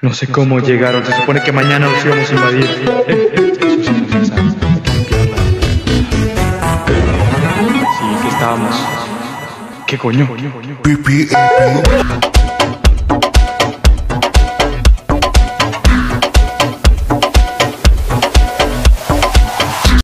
No sé cómo llegaron, se supone que mañana los íbamos a invadir. Sí, no se sabe. Sí, que estábamos. ¿Qué coño? Eh,